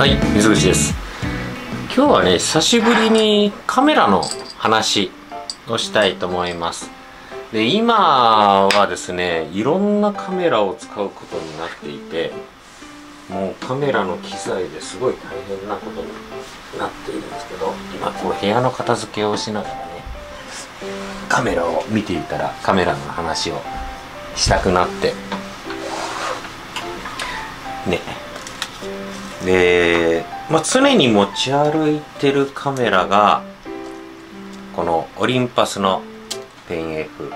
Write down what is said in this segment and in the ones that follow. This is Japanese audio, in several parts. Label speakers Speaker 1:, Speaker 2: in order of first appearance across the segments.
Speaker 1: はい水口です。今日はね久しぶりにカメラの話をしたいと思います。で今はですねいろんなカメラを使うことになっていてもうカメラの機材ですごい大変なことになっているんですけど今こう部屋の片付けをしながらねカメラを見ていたらカメラの話をしたくなってねで、まあ、常に持ち歩いてるカメラがこのオリンパスのペン F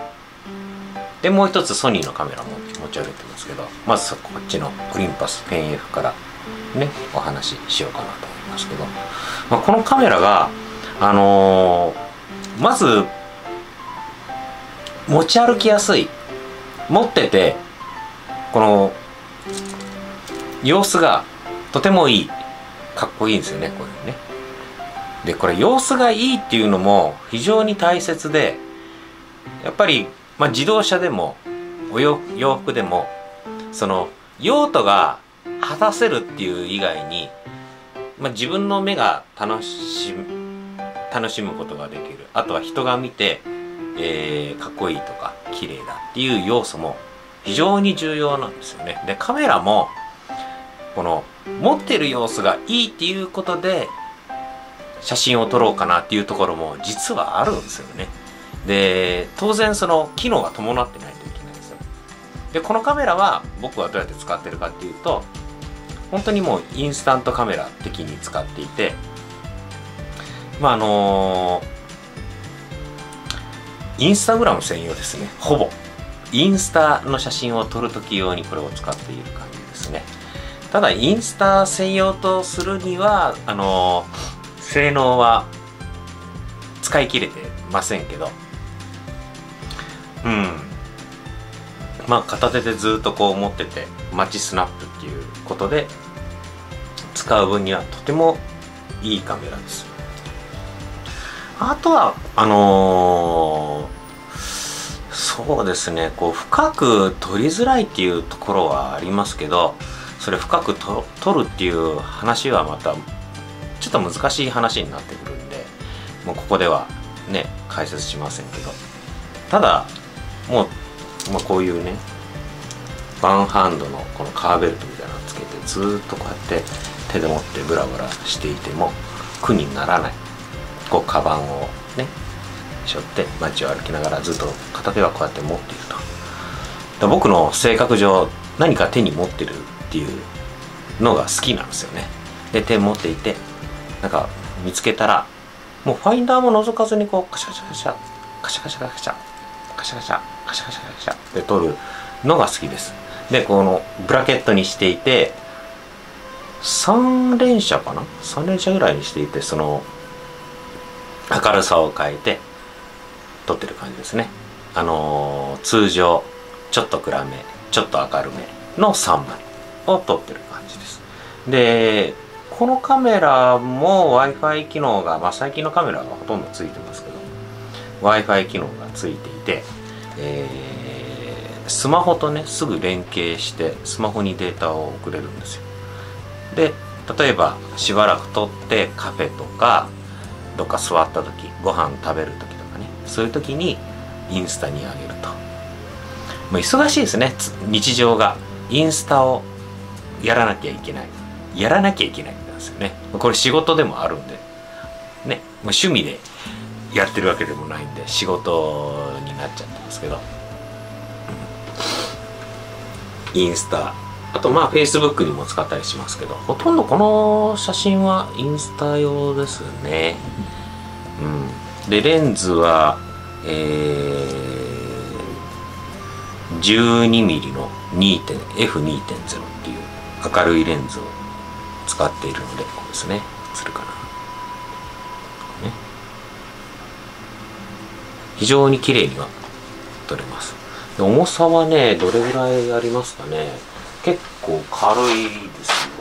Speaker 1: でもう一つソニーのカメラも持ち歩いてますけどまずこっちのオリンパスペン F からねお話ししようかなと思いますけど、まあ、このカメラがあのー、まず持ち歩きやすい。持っててこの様子がとてもいいかっこいいんですよねこれね。でこれ様子がいいっていうのも非常に大切でやっぱり、まあ、自動車でもお洋服でもその用途が果たせるっていう以外に、まあ、自分の目が楽しむ楽しむことができる。あとは人が見て、えー、かっこいいとか綺麗だっていう要素も非常に重要なんですよね。でカメラもこの持ってる様子がいいっていうことで写真を撮ろうかなっていうところも実はあるんですよね。で当然その機能が伴ってないといけないんですよ。でこのカメラは僕はどうやって使ってるかっていうと本当にもうインスタントカメラ的に使っていてまああのインスタグラム専用ですね。ほぼ。インスタの写真を撮るとき用にこれを使っている感じですね。ただインスタ専用とするにはあの性能は使い切れてませんけど。うん。まあ片手でずっとこう持っててマチスナップっていうことで使う分にはとてもいいカメラですあとはあのー、そうですね。こう深く撮りづらいっていうところはありますけどそれ深くと取るっていう話はまたちょっと難しい話になってくるんでもうここではね解説しませんけど。ただもう、まあ、こういうねワンハンドのこのカーベルトみたいなのつけてずっとこうやって手で持ってブラブラしていても苦にならない。こうカバンをね背負って街を歩きながらずっと片手はこうやって持っていると。僕の性格上何か手に持ってるっていうのが好きなんですよね。で点持っていてなんか見つけたらもうファインダーも覗かずにこうカシャカシャカシャカシャカシャカシャカシャカシャカシャカシャカシャって撮るのが好きです。でこのブラケットにしていて3連射かな？3連射ぐらいにしていてその明るさを変えて撮ってる感じですね。あのー、通常ちょっと暗めちょっと明るめの3枚。を撮ってる感じです。でこのカメラも Wi-Fi 機能が、まあ、最近のカメラはほとんどついてますけど Wi-Fi 機能がついていて、えー、スマホとねすぐ連携してスマホにデータを送れるんですよ。で例えばしばらく撮ってカフェとかどっか座った時ご飯食べる時とかねそういう時にインスタにあげると。もう忙しいですね。日常が。インスタをやらなきゃいけない。やらなきゃいけないんですよね。これ仕事でもあるんで。ね趣味でやってるわけでもないんで仕事になっちゃってますけど、インスタ。あとまあフェイスブックにも使ったりしますけど。ほとんどこの写真はインスタ用ですね。うん。でレンズはえー、12mm の F2.0 明るいレンズを使っているのでこうですね。映るかな、ね、非常に綺麗には撮れます。重さはねどれぐらいありますかね。結構軽いですよ。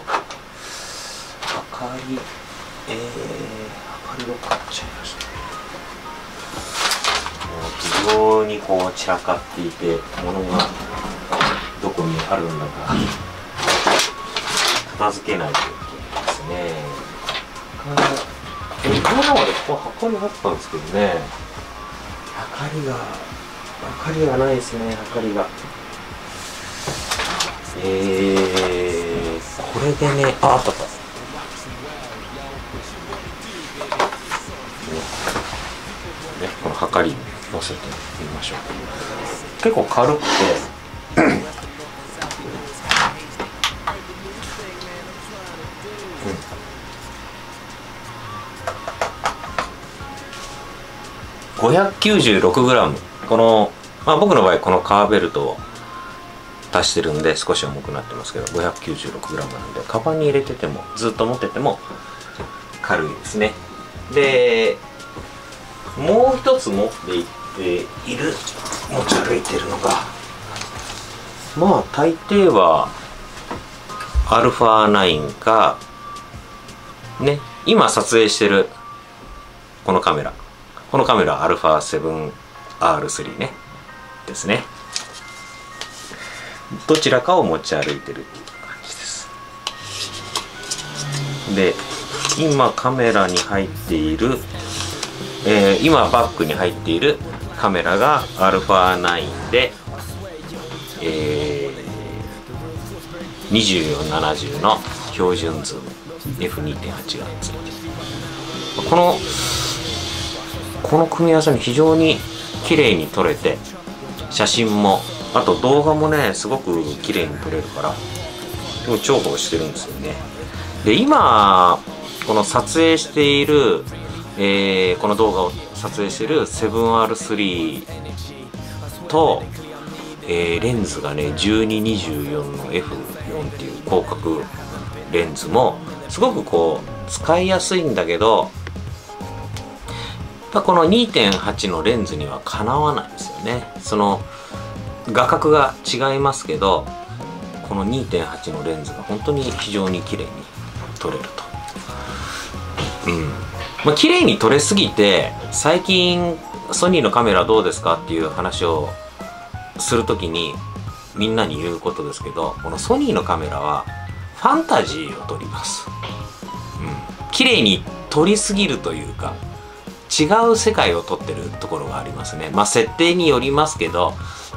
Speaker 1: 明かりえー、明かりを買っちゃいましたもう非常にこう散らかっていて物がどこにあるんだか。片付けないといけないですね。今までここ測りあったんですけどね。測りが測りがないですね測りが。えー、これでねああったあった。ね、この測り乗せてみましょう。結構軽くて 596g この、まあ、僕の場合このカーベルトを足してるんで少し重くなってますけど 596g なんでカバンに入れててもずっと持ってても軽いですね。でもう一つ持っていっている持ち歩いてるのがまあ大抵は α9 かね今撮影してるこのカメラ。このカメラ α7R3 ね。ですね。どちらかを持ち歩いてるという感じです。で今カメラに入っている、えー、今バッグに入っているカメラが α9 で、えー、2470の標準ズーム。F2.8 がついてる。このこの組み合わせに非常に綺麗に撮れて写真もあと動画もねすごく綺麗に撮れるからでも重宝してるんですよね。で今この撮影している、えー、この動画を撮影している 7R3 と、えー、レンズがね1224の F4 っていう広角レンズもすごくこう使いやすいんだけどこの2.8のレンズにはかなわないですよね。その画角が違いますけどこの2.8のレンズが本当に非常に綺麗に撮れると。うん。まあ綺麗に撮れすぎて最近ソニーのカメラどうですかっていう話をする時にみんなに言うことですけどこのソニーのカメラはファンタジーを撮ります。うん。綺麗に撮りすぎるというか違う世界を撮ってるところがありますね。まあ設定によりますけど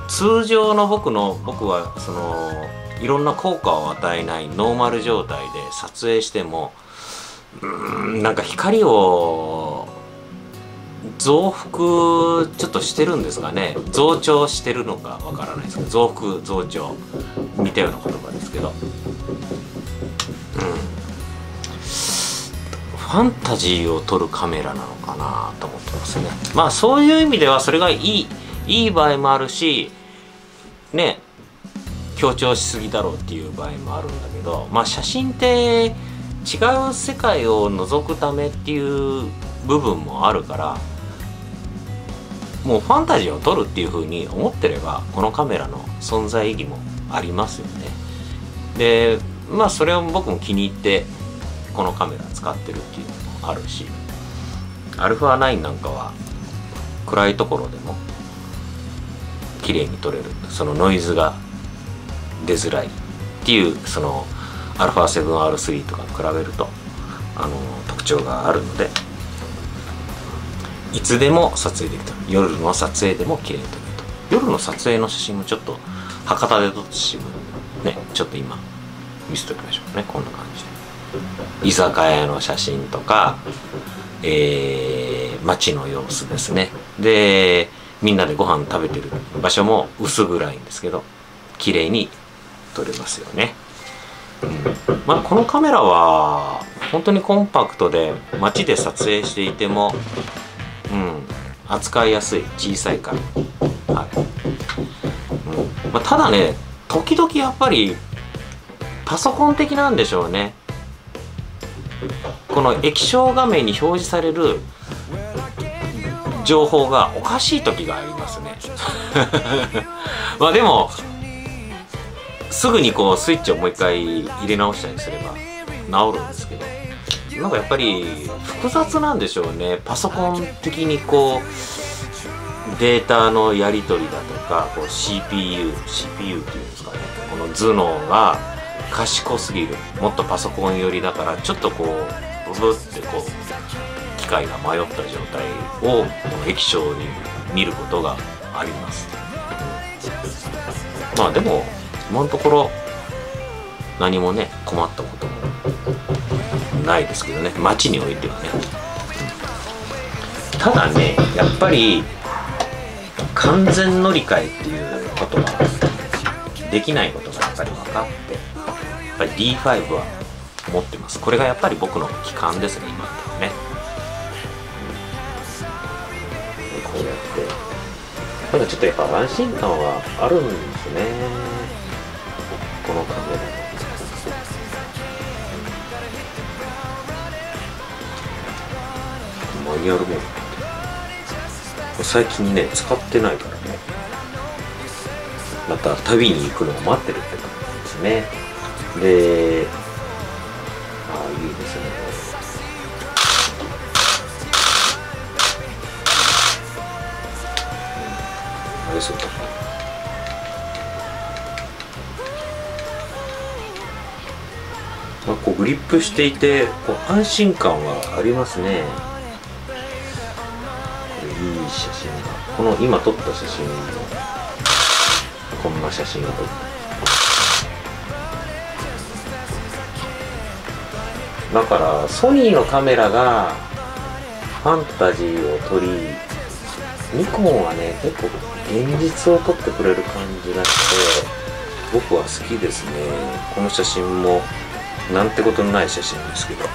Speaker 1: 通常の僕の僕はそのいろんな効果を与えないノーマル状態で撮影してもうんなんか光を増幅ちょっとしてるんですかね。増長してるのかわからないですけど増幅増長。似たような言葉ですけど。うん。ァンタジーを撮るカメラなのかなと思ってますね。まあそういう意味ではそれがいいいい場合もあるしね強調しすぎだろうっていう場合もあるんだけどまあ写真って違う世界を覗くためっていう部分もあるからもうファンタジーを撮るっていうふうに思ってればこのカメラの存在意義もありますよね。でまあそれを僕も気に入ってこのカメラ使ってるっていうのもあるし α9 なんかは暗いところでも綺麗に撮れる。そのノイズが出づらいっていうその α7R3 とかに比べるとあの特徴があるのでいつでも撮影できた。夜の撮影でも綺麗に撮れると。夜の撮影の写真もちょっと博多で撮った写真もねちょっと今見せておきましょうね。こんな感じで。居酒屋の写真とかえー、街の様子ですね。でみんなでご飯食べてる場所も薄暗いんですけど綺麗に撮れますよね、うん。まあ、このカメラは本当にコンパクトで街で撮影していても、うん、扱いやすい小さいから、はい。うん。まあ、ただね時々やっぱりパソコン的なんでしょうね。この液晶画面に表示される情報がおかしい時がありますね。まあでもすぐにこうスイッチをもう一回入れ直したりすれば治るんですけどなんかやっぱり複雑なんでしょうね。パソコン的にこうデータのやり取りだとかこう CPU CPU っていうんですかね。この頭脳が賢すぎる。もっとパソコン寄りだからちょっとこうブブってこう機械が迷った状態をこの液晶に見ることがあります。うん。まあでも今のところ何もね困ったこともないですけどね。街においてはね。ただねやっぱり完全乗り換えっていうことはできないことがやっぱり分かって。ぱり D5 は持ってます。これがやっぱり僕の期間ですね今ってね、うん、こうやって。ただちょっとやっぱ安心感はあるんですね。このカメラマニュアルモード最近ね使ってないからね。また旅に行くのを待ってるって感じですねでああいいですね。あれそうだまあ、こうグリップしていてこう安心感はありますね。これいい写真が。この今撮った写真こんな写真が撮っただからソニーのカメラがファンタジーを撮りニコンはね結構現実を撮ってくれる感じがして僕は好きですね。この写真もなんてことのない写真ですけど、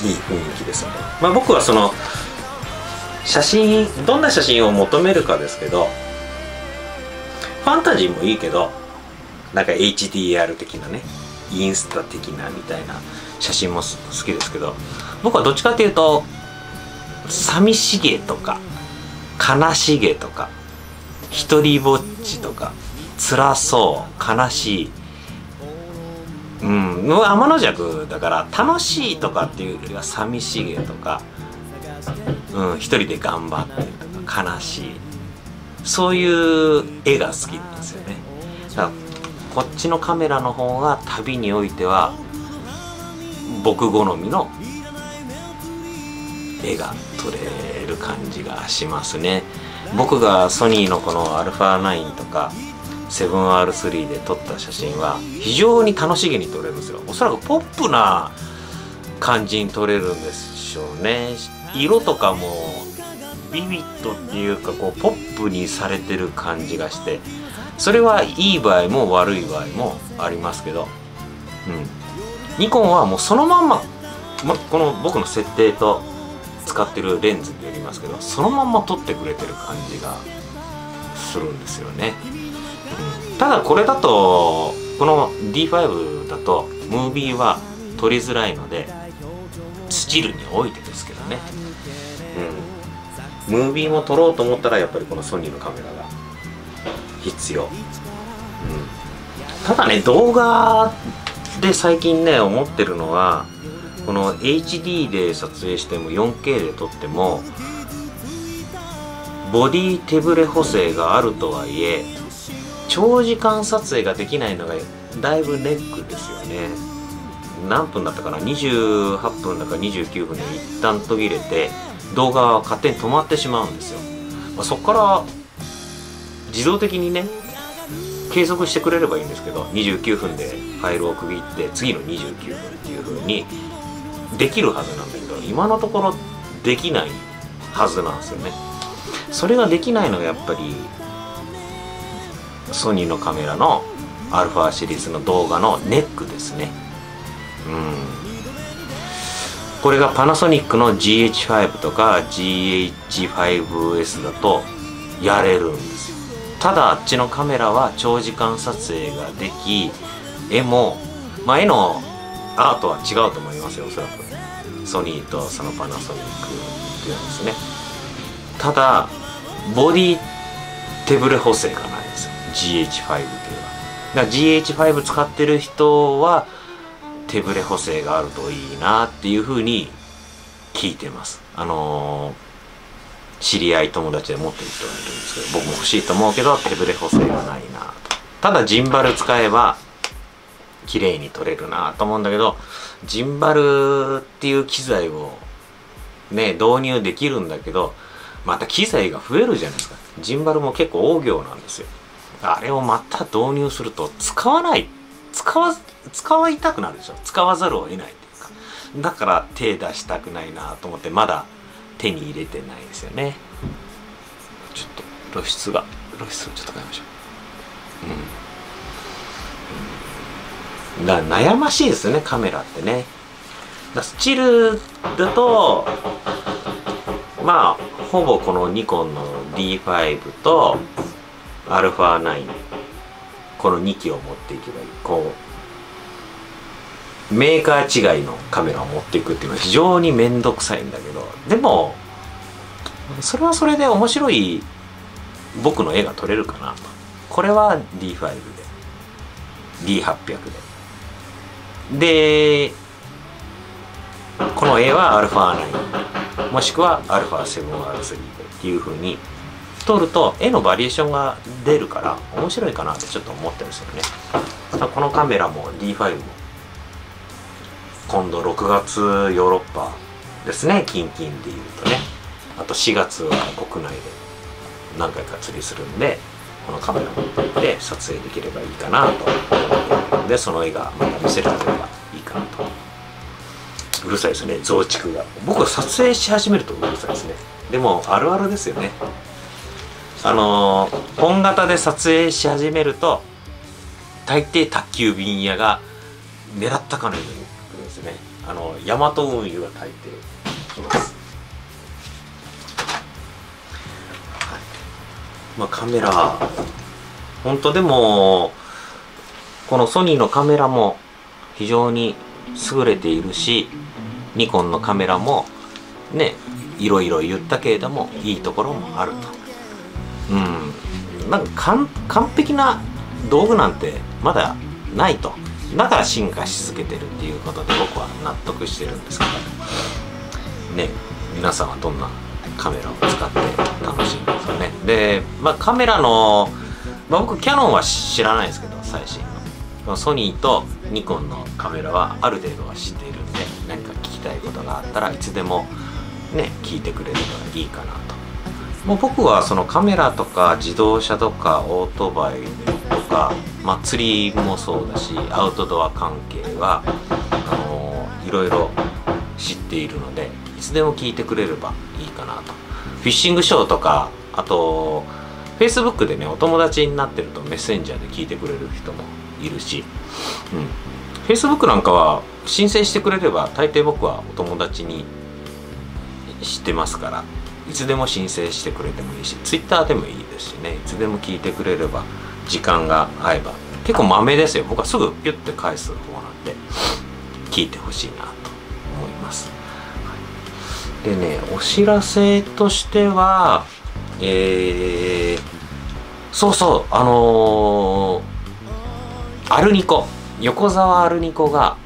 Speaker 1: うん、いい雰囲気ですね。まあ僕はその写真どんな写真を求めるかですけどファンタジーもいいけどなんか HDR 的なね。インスタ的なみたいな写真も好きですけど僕はどっちかというと寂しげとか悲しげとか一人ぼっちとか辛そう悲しい。うん天の弱だから楽しいとかっていうよりは寂しげとかうん一人で頑張ってるとか悲しい。そういう絵が好きなんですよね。こっちのカメラの方が旅においては僕好みの絵が撮れる感じがしますね。僕がソニーのこの α9 とか 7R3 で撮った写真は非常に楽しげに撮れるんですよ。おそらくポップな感じに撮れるんでしょうね。色とかもビビットっていうかこうポップにされてる感じがしてそれはいい場合も悪い場合もありますけど、うん、ニコンはもうそのまんま、ま、この僕の設定と使ってるレンズによりますけどそのまんま撮ってくれてる感じがするんですよね、うん、ただこれだとこの D5 だとムービーは撮りづらいのでスチールにおいてですけどね、うん、ムービーも撮ろうと思ったらやっぱりこのソニーのカメラが必要、うん、ただね動画で最近ね思ってるのはこの HD で撮影しても 4K で撮ってもボディ手ブレ補正があるとはいえ長時間撮影ができないのがだいぶネックですよね。何分だったかな？28分だか29分で一旦途切れて動画は勝手に止まってしまうんですよ、まあ、そこから自動的にね計測してくれればいいんですけど29分でファイルを区切って次の29分っていう風にできるはずなんだけど今のところできないはずなんですよね。それができないのがやっぱりソニーのカメラの α シリーズの動画のネックですね。うん。これがパナソニックの GH5 とか GH5S だとやれるんですよ。ただあっちのカメラは長時間撮影ができ絵もまあ絵のアートは違うと思いますよおそらく。ソニーとそのパナソニックっていうんですね。ただボディ手ブレ補正がないです。GH5 っていうのは。だから GH5 使ってる人は手ブレ補正があるといいなっていうふうに聞いてます。あのー知り合い友達で持ってる人がいるんですけど僕も欲しいと思うけど手ブレ補正がないなと。ただジンバル使えば綺麗に撮れるなと思うんだけどジンバルっていう機材をね導入できるんだけどまた機材が増えるじゃないですか。ジンバルも結構大行なんですよ。あれをまた導入すると使わない使わ使いたくなるでしょ。使わざるを得ないっていうか。だから手出したくないなと思ってまだ手に入れてないですよね。ちょっと露出が露出をちょっと変えましょう。うん。だから悩ましいですよねカメラってね。だスチルだとまあほぼこのニコンの D5 と α9 この2機を持っていけばいい。こうメーカー違いのカメラを持っていくっていうのは非常に面倒くさいんだけどでもそれはそれで面白い僕の絵が撮れるかなと。これは D5 で。D800 で。でこの絵は α9 もしくは α7R3 っていうふうに撮ると絵のバリエーションが出るから面白いかなってちょっと思ってるんですよねこのカメラも D5 も今度6月ヨーロッパですねキンキンでいうとね。あと4月は国内で何回か釣りするんでこのカメラ持っていて撮影できればいいかなと思っているのでその絵がまた見せられればいいかなと。うるさいですね増築が。僕は撮影し始めるとうるさいですね。でもあるあるですよね。あのー、本型で撮影し始めると大抵宅急便屋が狙ったかのようにあの大和運輸が大抵。ます、はい、まあカメラ。本当でもこのソニーのカメラも非常に優れているしニコンのカメラもねいろいろ言ったけれどもいいところもあると。うん。なんか完璧な道具なんてまだないと。まだ進化し続けてるっていうことで僕は納得してるんですけどね。皆さんはどんなカメラを使って楽しんでますかね。で、まあ、カメラの、まあ、僕キヤノンは知らないですけど最新の。ソニーとニコンのカメラはある程度は知っているんで何か聞きたいことがあったらいつでもね聞いてくれればいいかなと。もう僕はそのカメラとか自動車とかオートバイとか、まあ、釣りもそうだしアウトドア関係はあのー、いろいろ知っているのでいつでも聞いてくれればいいかなと。フィッシングショーとかあと Facebook でねお友達になってるとメッセンジャーで聞いてくれる人もいるし、うん、Facebook なんかは申請してくれれば大抵僕はお友達に知ってますからいつでも申請してくれてもいいし Twitter でもいいですしねいつでも聞いてくれれば時間が合えば。結構まめですよ。僕はすぐピュッて返す方なんで。聞いてほしいなと思います、はい、でねお知らせとしてはえー、そうそう。あのー、アルニコ。横澤アルニコが、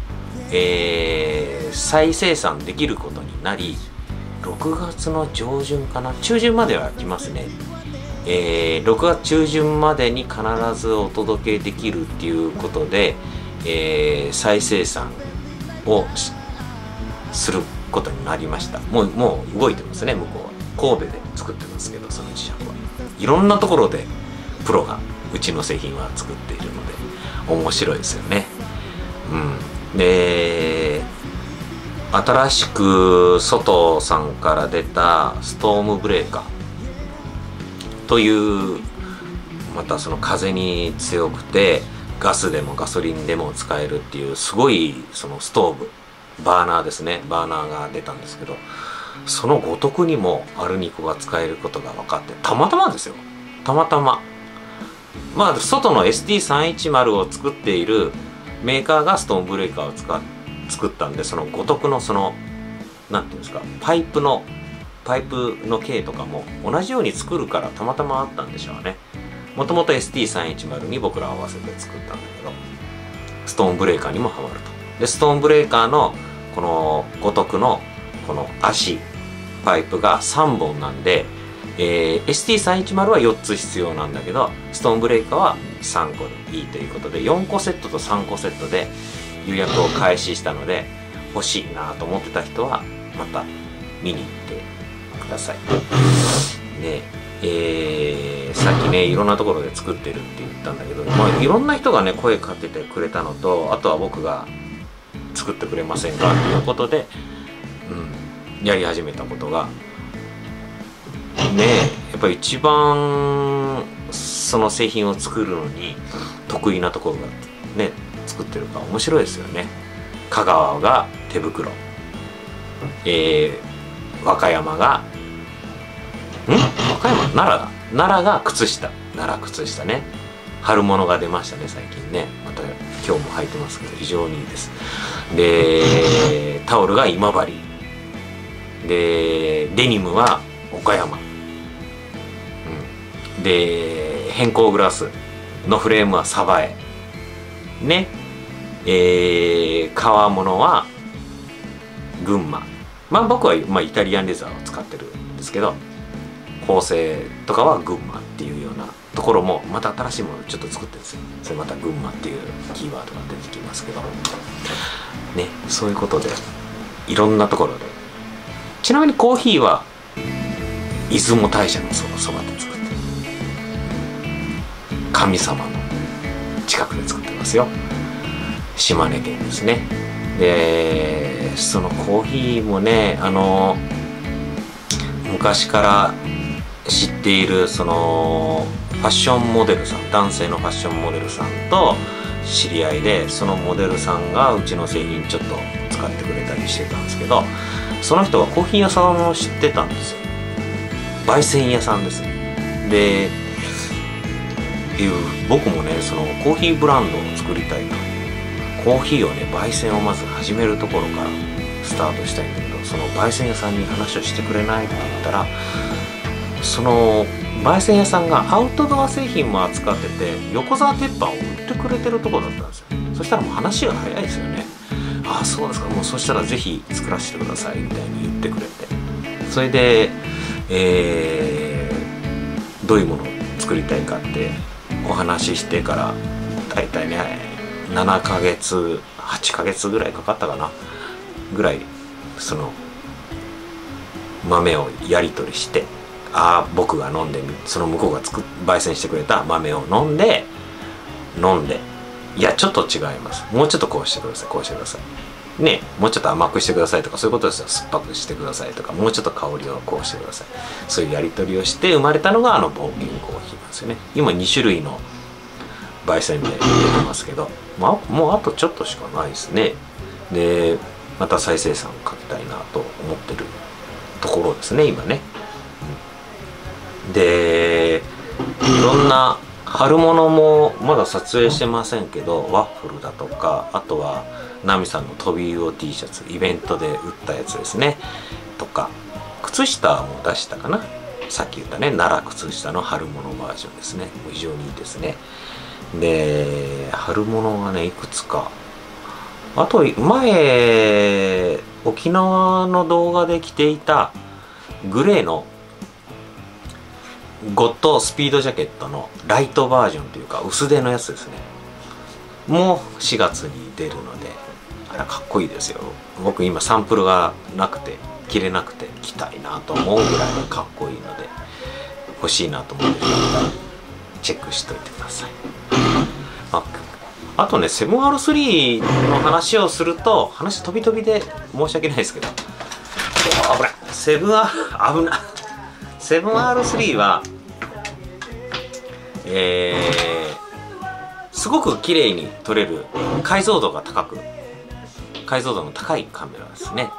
Speaker 1: えー、再生産できることになり6月の上旬かな。中旬までは来ますね。えー、6月中旬までに必ずお届けできるっていうことで、えー、再生産をすることになりました。もうもう動いてますね向こうは。神戸で作ってますけどその自社は。いろんなところでプロがうちの製品は作っているので面白いですよね。うん。で新しく外さんから出たストームブレーカー。というまたその風に強くてガスでもガソリンでも使えるっていうすごいそのストーブバーナーですね。バーナーが出たんですけどそのごとくにもアルニコが使えることが分かってたまたまですよ。たまたま。まあ外の ST310 を作っているメーカーがストーンブレーカーを使作ったんでそのごとくのその何ていうんですかパイプのパイプの径とかも同じように作るからたまたまあったんでしょうね。もともと ST310 に僕ら合わせて作ったんだけどストーンブレーカーにもはまると。でストーンブレーカーのこの五徳のこの足パイプが3本なんでえー、ST310 は4つ必要なんだけどストーンブレイカーは3個でいいということで4個セットと3個セットで予約を開始したので欲しいなと思ってた人はまた見に行ってださい。ねえー、さっきねいろんなところで作ってるって言ったんだけど、まあ、いろんな人がね声かけてくれたのとあとは僕が作ってくれませんかっていうことで、うん、やり始めたことがねやっぱり一番その製品を作るのに得意なところがね作ってるから面白いですよね。香川が手袋。えー、和歌山が和歌山奈良だ奈良が靴下。奈良靴下ね。春物が出ましたね最近ね。また今日も履いてますけど非常にいいです。でタオルが今治。でデニムは岡山、うん、で変更グラスのフレームは鯖江。ね。えー、革物は群馬。まあ僕は、まあ、イタリアンレザーを使ってるんですけど。構成とかは群馬っていうようなところもまた新しいものちょっと作ってるんですよそれまた群馬っていうキーワードが出てきますけどねそういうことでいろんなところでちなみにコーヒーは出雲大社のそばそばで作ってる神様の近くで作ってますよ島根県ですねでそのコーヒーもねあの昔から知っているそのファッションモデルさん男性のファッションモデルさんと知り合いでそのモデルさんがうちの製品ちょっと使ってくれたりしてたんですけどその人がコーヒー屋さんを知ってたんですよ。焙煎屋さんですね。でいう僕もねそのコーヒーブランドを作りたいと。コーヒーをね焙煎をまず始めるところからスタートしたいんだけどその焙煎屋さんに話をしてくれないって言ったらその焙煎屋さんがアウトドア製品も扱ってて横澤鉄板を売ってくれてるとこだったんですよ。そしたらもう話が早いですよね。ああそうですか。もうそしたらぜひ作らせてくださいみたいに言ってくれて。それで、えー、どういうものを作りたいかってお話ししてから大体ね7ヶ月8ヶ月ぐらいかかったかなぐらいその豆をやり取りしてああ僕が飲んでその向こうが作焙煎してくれた豆を飲んで飲んでいやちょっと違います。もうちょっとこうしてくださいこうしてください。ねもうちょっと甘くしてくださいとかそういうことですよ。酸っぱくしてくださいとかもうちょっと香りをこうしてください。そういうやり取りをして生まれたのがあの冒険コーヒーなんですよね。今2種類の焙煎で出てますけど、まあ、もうあとちょっとしかないですね。でまた再生産をかけたいなと思ってるところですね今ね。でいろんな春物もまだ撮影してませんけどワッフルだとかあとはナミさんの飛び魚 T シャツイベントで売ったやつですね。とか靴下も出したかな。さっき言ったね奈良靴下の春物バージョンですね。非常にいいですね。で春物がねいくつか。あと前沖縄の動画で着ていたグレーのゴッドスピードジャケットのライトバージョンというか薄手のやつですね。もう4月に出るのであれかっこいいですよ。僕今サンプルがなくて着れなくて着たいなと思うぐらいかっこいいので欲しいなと思ってチェックしといてください。ああとね 7R3 の話をすると話飛び飛びで申し訳ないですけど。危ない。セブン R 危ない。7R3 はえー、すごく綺麗に撮れる解像度が高く解像度の高いカメラですね。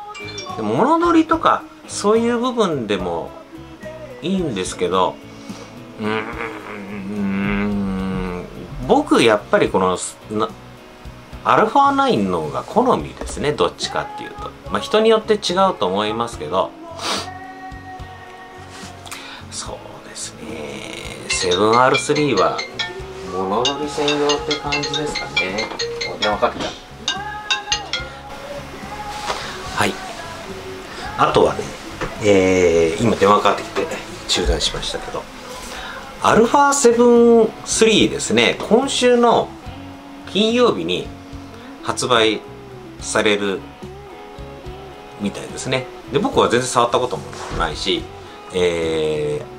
Speaker 1: で物撮りとかそういう部分でもいいんですけどうーん僕やっぱりこのアルファ9の方が好みですねどっちかっていうと。まあ人によって違うと思いますけど 7R3 は物乗り専用って感じですかね。電話かけた。はい。あとはねえー、今電話かかってきて中断しましたけど。α7-3 ですね。今週の金曜日に発売されるみたいですね。で僕は全然触ったこともないし、えー、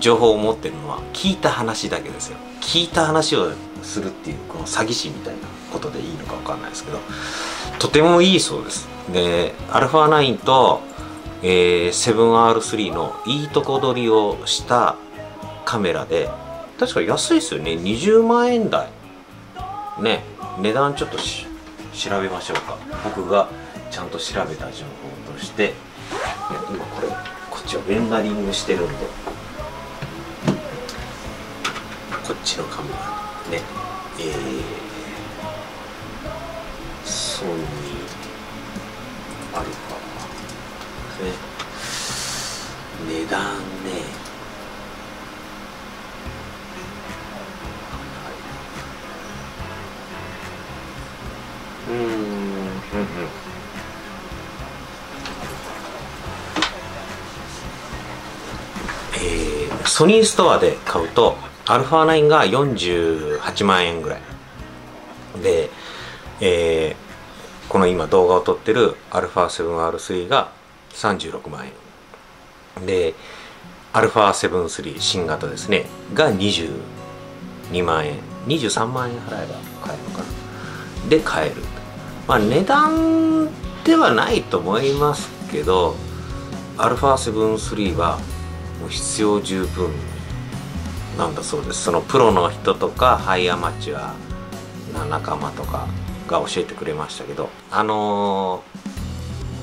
Speaker 1: 情報を持ってるのは聞いた話だけですよ。聞いた話をするっていうこの詐欺師みたいなことでいいのか分かんないですけど。とてもいいそうです。で α9 と、えー、7R3 のいいとこ取りをしたカメラで確か安いですよね。20万円台。ね値段ちょっと調べましょうか。僕がちゃんと調べた情報として。今これこっちはレンダリングしてるんで。こっちのカメラねえー、ソニーアルファね値段ねうんうんうん。えー、ソニーストアで買うとアルファ9が48万円ぐらい。で、えー、この今動画を撮ってるアルファ 7R3 が36万円。でアルファ73新型ですね。が22万円。23万円払えば買えるのかな。で買える。まあ値段ではないと思いますけどアルファ7-3はもう必要十分なんだそうです。そのプロの人とかハイアマチュアな仲間とかが教えてくれましたけどあの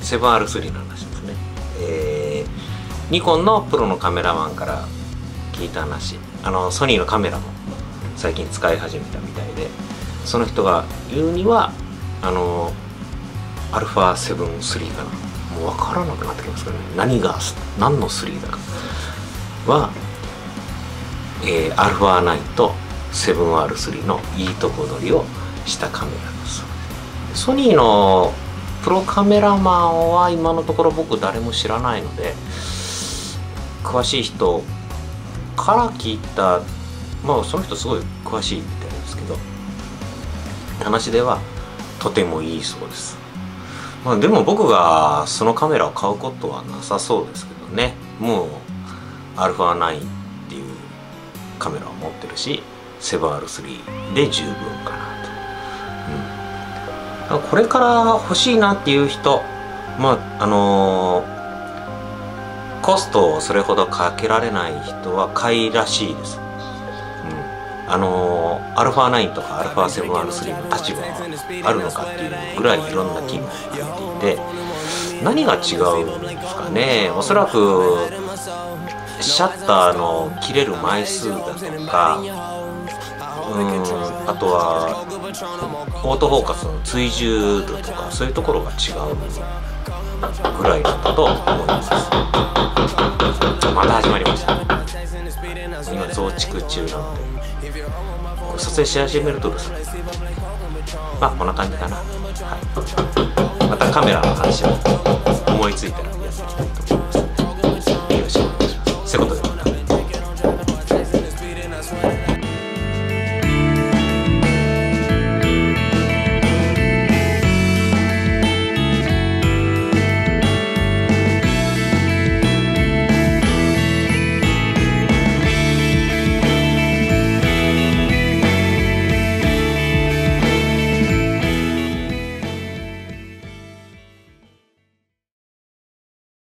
Speaker 1: ー、7R3 の話ですね。えー、ニコンのプロのカメラマンから聞いた話。あのソニーのカメラも最近使い始めたみたいでその人が言うにはあの α7-3 かな。もう分からなくなってきますからね。何が何の3だかは、えー、α9 と 7R3 のいいとこ取りをしたカメラです。ソニーのプロカメラマンは今のところ僕誰も知らないので詳しい人から聞いたまあその人すごい詳しいみたいですけど話ではとてもいいそうです、まあ、でも僕がそのカメラを買うことはなさそうですけどね。もう α9 カメラを持ってるし 7R3 で十分かなと、うん、これから欲しいなっていう人まああのー、コストをそれほどかけられない人は買いらしいです。うん。あのアルファ9とかアルファ7 r 3の立場があるのかっていうぐらいいろんな機能が入っていて何が違うんですかね。おそらくシャッターの切れる枚数だとかうんあとはオートフォーカスの追従度とかそういうところが違うぐらいなんだと思います。また始まりました。今増築中なんで撮影し始めるとですねまあこんな感じかな、はい、またカメラの話を思いついたらやっていきたいと思います。